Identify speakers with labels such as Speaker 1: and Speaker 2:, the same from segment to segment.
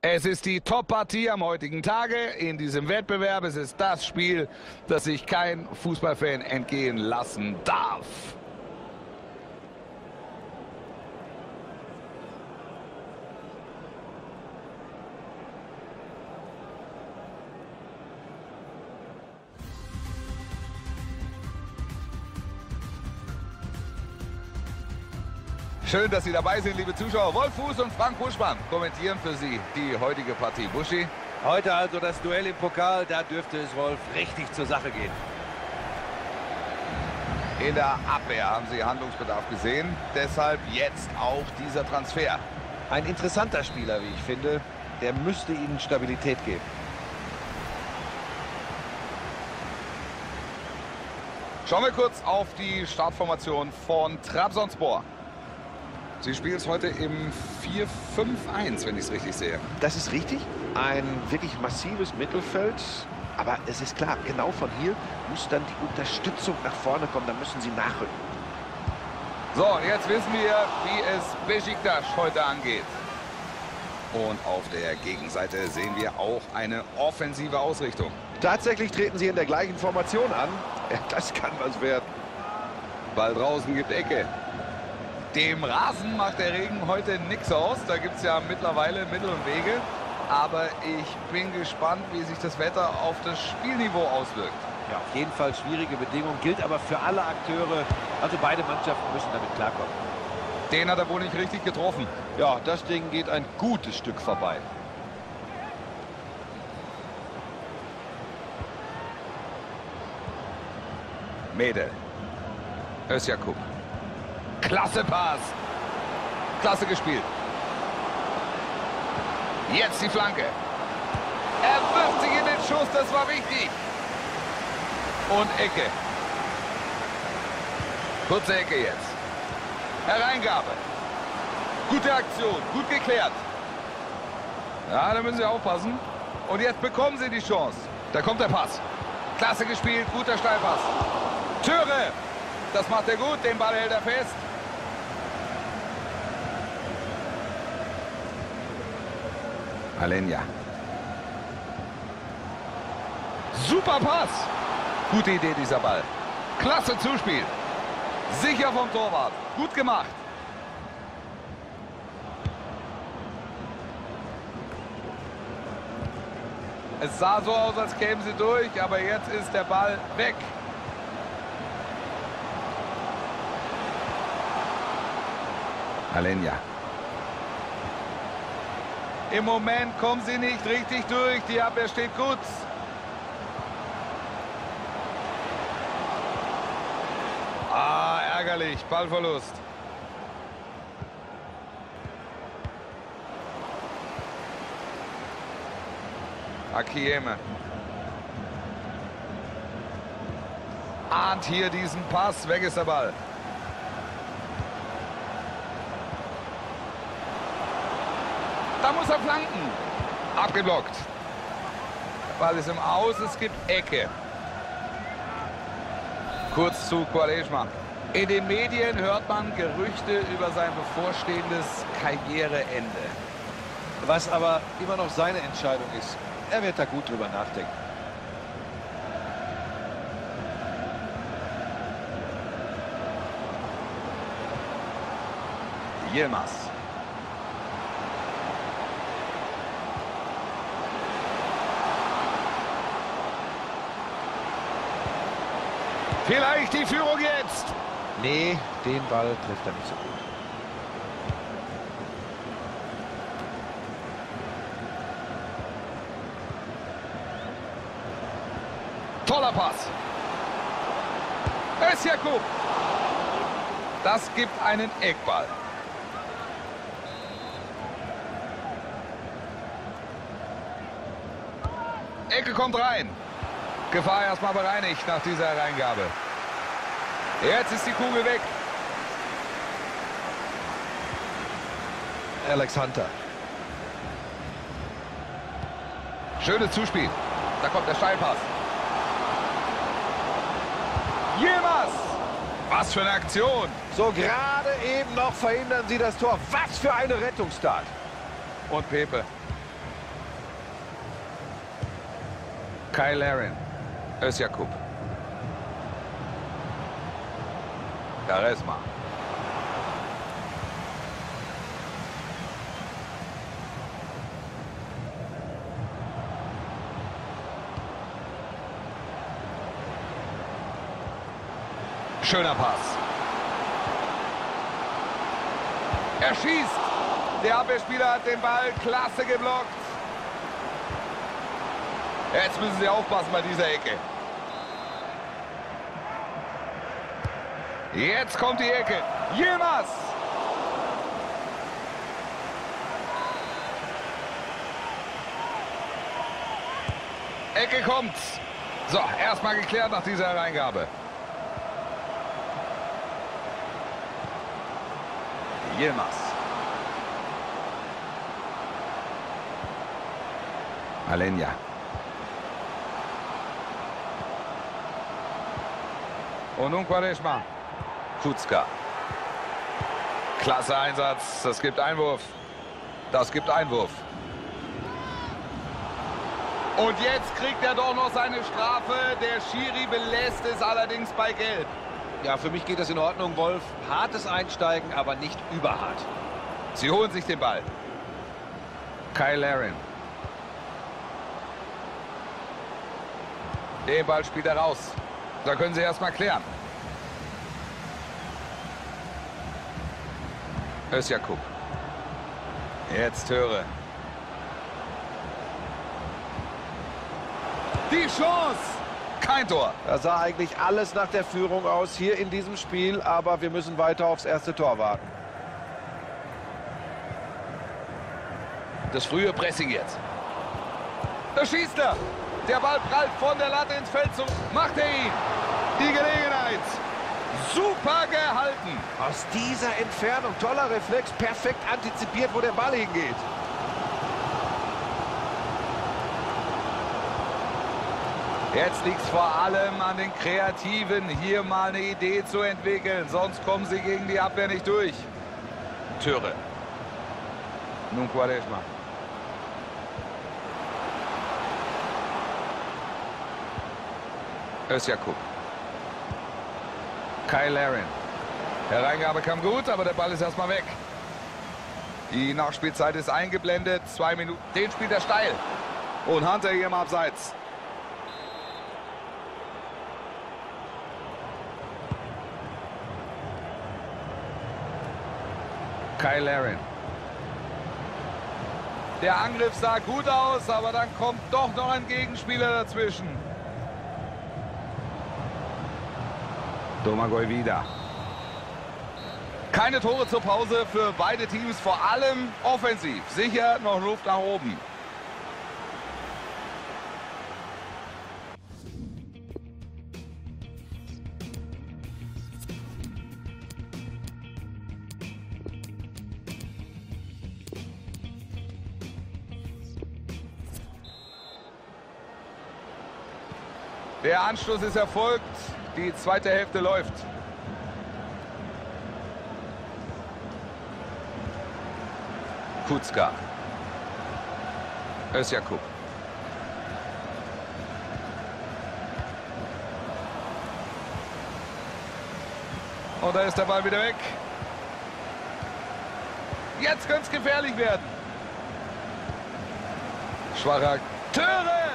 Speaker 1: Es ist die Top-Partie am heutigen Tage in diesem Wettbewerb. Es ist das Spiel, das sich kein Fußballfan entgehen lassen darf. Schön, dass Sie dabei sind, liebe Zuschauer. Wolf Fuß und Frank Buschmann kommentieren für Sie die heutige Partie. Buschi?
Speaker 2: Heute also das Duell im Pokal. Da dürfte es Wolf richtig zur Sache gehen.
Speaker 1: In der Abwehr haben Sie Handlungsbedarf gesehen. Deshalb jetzt auch dieser Transfer.
Speaker 2: Ein interessanter Spieler, wie ich finde. Der müsste Ihnen Stabilität geben.
Speaker 1: Schauen wir kurz auf die Startformation von Trabzonspor. Sie spielen es heute im 4-5-1, wenn ich es richtig sehe.
Speaker 2: Das ist richtig. Ein wirklich massives Mittelfeld. Aber es ist klar, genau von hier muss dann die Unterstützung nach vorne kommen. Da müssen sie nachrücken.
Speaker 1: So, jetzt wissen wir, wie es Besiktas heute angeht. Und auf der Gegenseite sehen wir auch eine offensive Ausrichtung.
Speaker 2: Tatsächlich treten sie in der gleichen Formation an. Das kann was werden.
Speaker 1: Ball draußen gibt Ecke. Dem Rasen macht der Regen heute nichts aus. Da gibt es ja mittlerweile Mittel und Wege. Aber ich bin gespannt, wie sich das Wetter auf das Spielniveau auswirkt.
Speaker 2: Ja, auf jeden Fall schwierige Bedingungen. Gilt aber für alle Akteure. Also beide Mannschaften müssen damit klarkommen.
Speaker 1: Den hat er wohl nicht richtig getroffen.
Speaker 2: Ja, das Ding geht ein gutes Stück vorbei.
Speaker 1: Mädel. Özjakub. Klasse Pass. Klasse gespielt. Jetzt die Flanke. Er wirft sich in den Schuss, das war wichtig. Und Ecke. Kurze Ecke jetzt. Hereingabe. Gute Aktion, gut geklärt. Ja, da müssen Sie aufpassen. Und jetzt bekommen Sie die Chance. Da kommt der Pass. Klasse gespielt, guter Steilpass. Türe. Das macht er gut, den Ball hält er fest. Alenia. Super Pass. Gute Idee, dieser Ball. Klasse Zuspiel. Sicher vom Torwart. Gut gemacht. Es sah so aus, als kämen sie durch, aber jetzt ist der Ball weg. Alenia. Im Moment kommen sie nicht richtig durch. Die Abwehr steht gut. Ah, ärgerlich. Ballverlust. Akieme. Ahnt hier diesen Pass. Weg ist der Ball. Da muss er flanken. Abgeblockt. Der Ball ist im Aus, es gibt Ecke. Kurz zu Quaresma. In den Medien hört man Gerüchte über sein bevorstehendes Karriereende.
Speaker 2: Was aber immer noch seine Entscheidung ist. Er wird da gut drüber nachdenken.
Speaker 1: Yilmaz. Vielleicht die Führung jetzt.
Speaker 2: Nee, den Ball trifft er nicht so gut.
Speaker 1: Toller Pass. Esjakub. Das gibt einen Eckball. Ecke kommt rein. Gefahr erstmal bereinigt nach dieser Hereingabe. Jetzt ist die Kugel weg.
Speaker 2: Alex Hunter.
Speaker 1: Schönes Zuspiel. Da kommt der Steilpass. Jemals! Was für eine Aktion!
Speaker 2: So gerade eben noch verhindern sie das Tor. Was für eine Rettungstat!
Speaker 1: Und Pepe. Kyle Aaron. Özjakub. Charisma. Schöner Pass. Er schießt. Der Abwehrspieler hat den Ball klasse geblockt. Jetzt müssen sie aufpassen bei dieser Ecke. Jetzt kommt die Ecke. Jemals. Ecke kommt. So, erstmal geklärt nach dieser Reingabe. Yilmaz. Alenia. Und nun Quaresma. Kuzka. Klasse Einsatz. Das gibt Einwurf. Das gibt Einwurf. Und jetzt kriegt er doch noch seine Strafe. Der Schiri belässt es allerdings bei Gelb.
Speaker 2: Ja, für mich geht das in Ordnung, Wolf. Hartes Einsteigen, aber nicht überhart.
Speaker 1: Sie holen sich den Ball. Kyle Larin. Den Ball spielt er raus. Da können sie erstmal klären. Özjakub. Jetzt höre. Die Chance. Kein Tor.
Speaker 2: Da sah eigentlich alles nach der Führung aus hier in diesem Spiel, aber wir müssen weiter aufs erste Tor warten.
Speaker 1: Das frühe Pressing jetzt. Da schießt er. Der Ball prallt von der Latte ins Feld zu. Macht er ihn. Die Gelegenheit. Super gehalten.
Speaker 2: Aus dieser Entfernung, toller Reflex, perfekt antizipiert, wo der Ball hingeht.
Speaker 1: Jetzt liegt es vor allem an den Kreativen, hier mal eine Idee zu entwickeln. Sonst kommen sie gegen die Abwehr nicht durch. Türe. Nun Quaresma. Özjakub. Kyle Larin. Hereingabe kam gut, aber der Ball ist erstmal weg. Die Nachspielzeit ist eingeblendet. Zwei Minuten. Den spielt er steil. Und Hunter hier im Abseits. Kyle Larin. Der Angriff sah gut aus, aber dann kommt doch noch ein Gegenspieler dazwischen. Domagoj wieder. Keine Tore zur Pause für beide Teams, vor allem offensiv. Sicher noch Luft nach oben. Der Anstoß ist erfolgt. Die zweite Hälfte läuft. Kuzka. Özjakub. Und da ist der Ball wieder weg. Jetzt könnte es gefährlich werden. Schwacher Töre!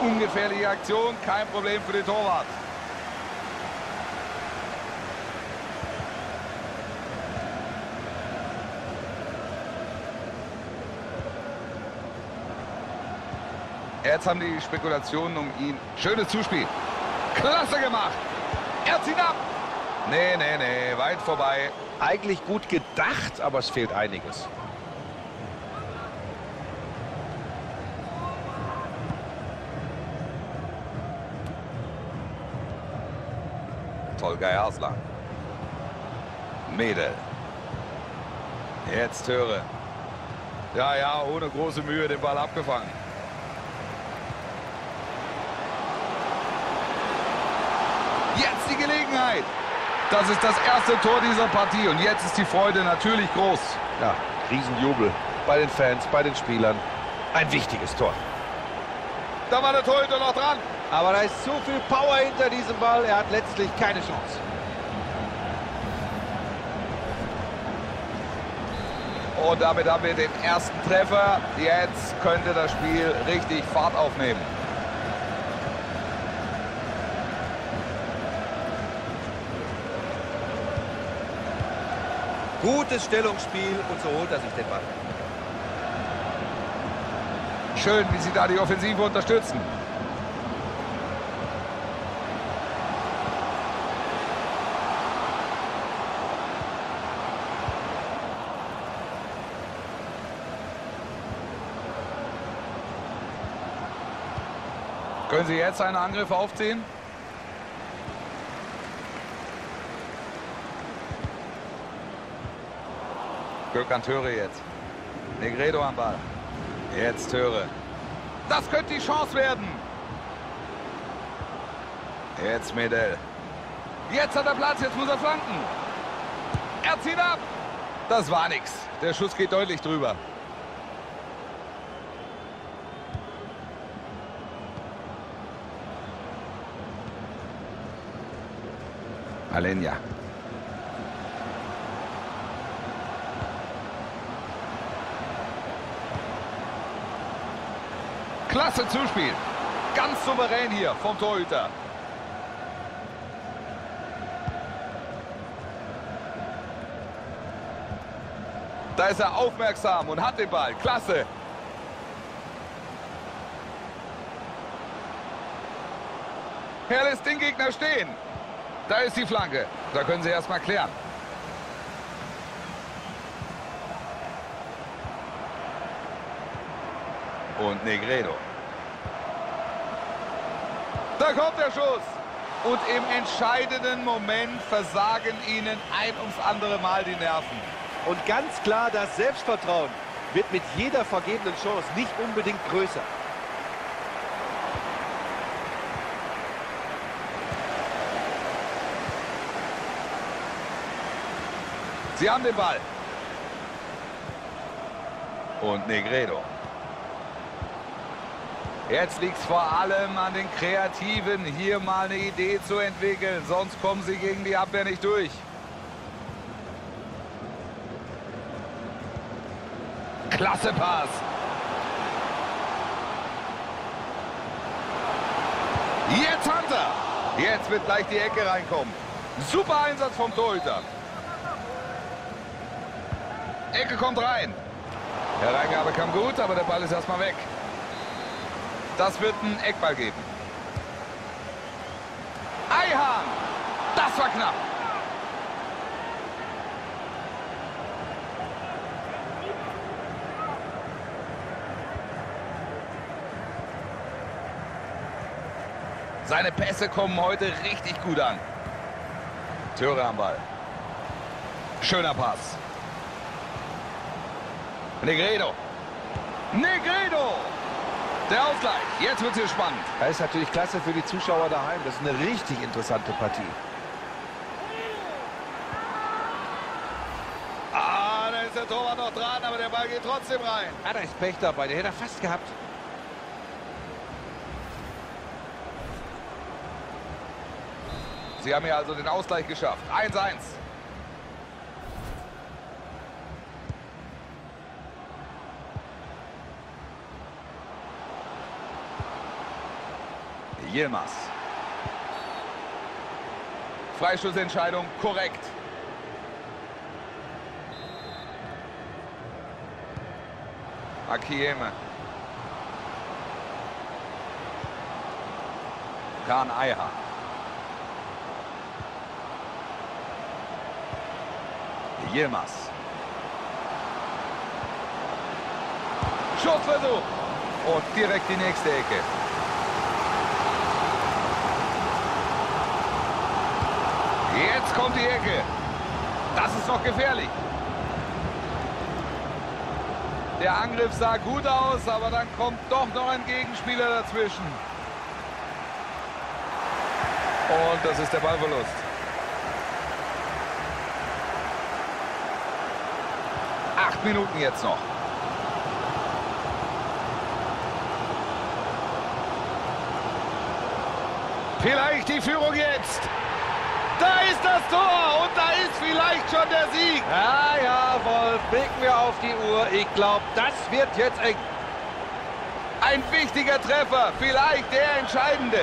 Speaker 1: Ungefährliche Aktion, kein Problem für den Torwart. Jetzt haben die Spekulationen um ihn. Schönes Zuspiel. Klasse gemacht. Er zieht ab. Nee, nee, nee, weit vorbei.
Speaker 2: Eigentlich gut gedacht, aber es fehlt einiges.
Speaker 1: Tolga Arslan. Mädel. Jetzt höre. Ja, ja, ohne große Mühe den Ball abgefangen. Jetzt die Gelegenheit. Das ist das erste Tor dieser Partie und jetzt ist die Freude natürlich groß.
Speaker 2: Ja, Riesenjubel bei den Fans, bei den Spielern. Ein wichtiges Tor.
Speaker 1: Da war der Torhüter noch dran.
Speaker 2: Aber da ist zu viel Power hinter diesem Ball. Er hat letztlich keine Chance.
Speaker 1: Und damit haben wir den ersten Treffer. Jetzt könnte das Spiel richtig Fahrt aufnehmen.
Speaker 2: Gutes Stellungsspiel und so holt er sich den Ball.
Speaker 1: Schön, wie sie da die Offensive unterstützen. Können Sie jetzt einen Angriff aufziehen? Glück an Töre jetzt. Negredo am Ball. Jetzt Töre. Das könnte die Chance werden. Jetzt Medel. Jetzt hat er Platz, jetzt muss er flanken. Er zieht ab. Das war nichts. Der Schuss geht deutlich drüber. Alenia. Klasse Zuspiel. Ganz souverän hier vom Torhüter. Da ist er aufmerksam und hat den Ball. Klasse. Er lässt den Gegner stehen. Da ist die Flanke. Da können sie erstmal klären. Und Negredo. Da kommt der Schuss. Und im entscheidenden Moment versagen ihnen ein ums andere Mal die Nerven.
Speaker 2: Und ganz klar, das Selbstvertrauen wird mit jeder vergebenen Chance nicht unbedingt größer.
Speaker 1: Sie haben den Ball. Und Negredo. Jetzt liegt es vor allem an den Kreativen, hier mal eine Idee zu entwickeln. Sonst kommen sie gegen die Abwehr nicht durch. Klasse Pass. Jetzt Hunter. Jetzt wird gleich die Ecke reinkommen. Super Einsatz vom Torhüter. Ecke kommt rein. Der Reingabe kam gut, aber der Ball ist erstmal weg. Das wird ein Eckball geben. Eihahn! Das war knapp. Seine Pässe kommen heute richtig gut an. Töre am Ball. Schöner Pass. Negredo. Negredo! Der Ausgleich. Jetzt wird es spannend.
Speaker 2: Das ist natürlich klasse für die Zuschauer daheim. Das ist eine richtig interessante Partie.
Speaker 1: Ah, da ist der Torwart noch dran, aber der Ball geht trotzdem rein.
Speaker 2: Ah, da ist Pech dabei. Der hätte er fast gehabt.
Speaker 1: Sie haben hier also den Ausgleich geschafft. 1-1. Yilmaz. Freischussentscheidung korrekt. Akieme. Khan Eiha. Yilmaz. Schussversuch. Und direkt die nächste Ecke. Jetzt kommt die Ecke. Das ist noch gefährlich. Der Angriff sah gut aus, aber dann kommt doch noch ein Gegenspieler dazwischen. Und das ist der Ballverlust. Acht Minuten jetzt noch. Vielleicht die Führung jetzt. Da ist das Tor und da ist vielleicht schon der Sieg.
Speaker 3: Ja, ja, Wolf, blicken wir auf die Uhr. Ich glaube, das wird jetzt eng.
Speaker 1: Ein wichtiger Treffer, vielleicht der entscheidende.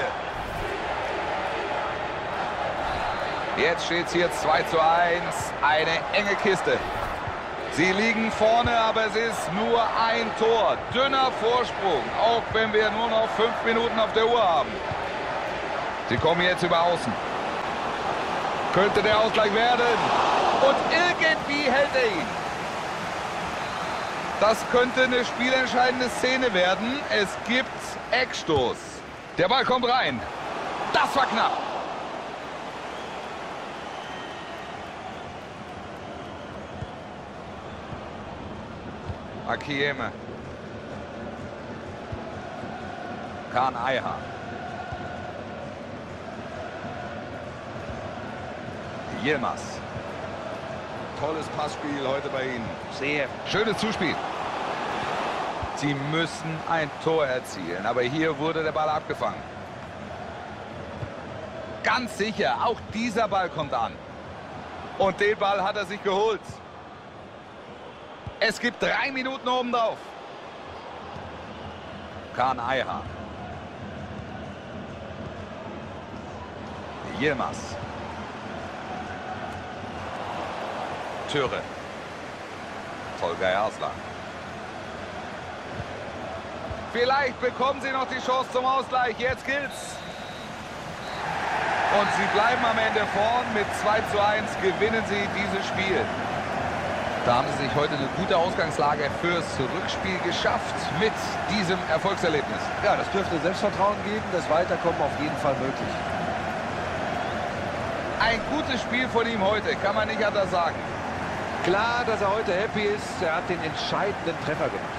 Speaker 1: Jetzt steht es hier 2 zu 1. Eine enge Kiste. Sie liegen vorne, aber es ist nur ein Tor. Dünner Vorsprung, auch wenn wir nur noch fünf Minuten auf der Uhr haben. Sie kommen jetzt über Außen. Könnte der Ausgleich werden. Und irgendwie hält er ihn. Das könnte eine spielentscheidende Szene werden. Es gibt Eckstoß. Der Ball kommt rein. Das war knapp. Akieme. Kahn Eiha. Yilmaz. Tolles Passspiel heute bei Ihnen.
Speaker 2: Sehr.
Speaker 1: Schönes Zuspiel. Sie müssen ein Tor erzielen, aber hier wurde der Ball abgefangen. Ganz sicher, auch dieser Ball kommt an. Und den Ball hat er sich geholt. Es gibt drei Minuten obendrauf. Kahn Eiha. Yilmaz. Türe. Tolga Aslan. Vielleicht bekommen sie noch die Chance zum Ausgleich. Jetzt gilt's. Und sie bleiben am Ende vorn. Mit 2 zu 1 gewinnen sie dieses Spiel. Da haben sie sich heute eine gute Ausgangslage fürs Rückspiel geschafft mit diesem Erfolgserlebnis.
Speaker 3: Ja, das dürfte Selbstvertrauen geben. Das Weiterkommen auf jeden Fall möglich.
Speaker 1: Ein gutes Spiel von ihm heute, kann man nicht anders sagen.
Speaker 3: Klar, dass er heute happy ist. Er hat den entscheidenden Treffer gemacht.